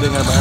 dengan baik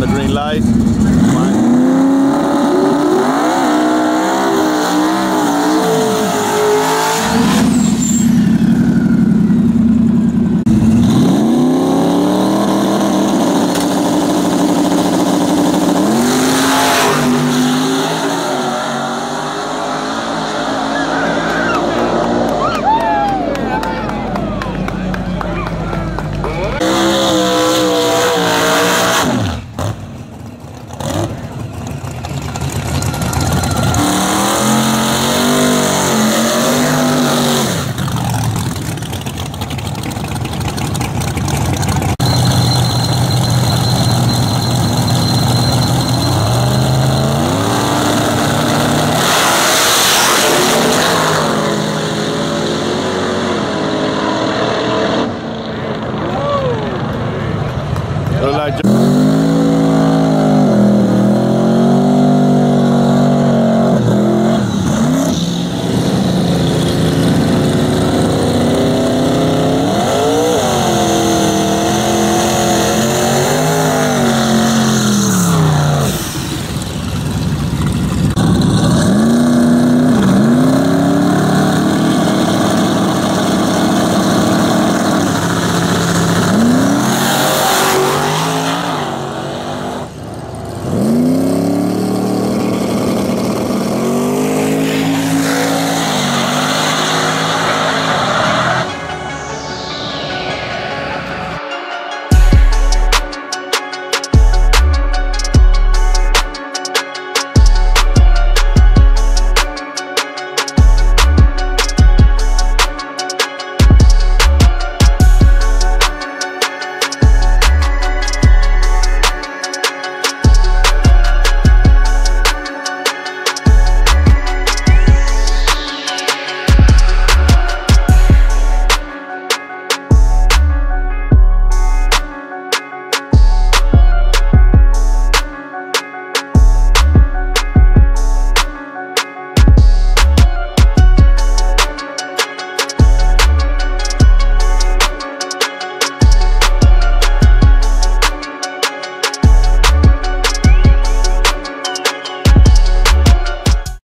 the green light.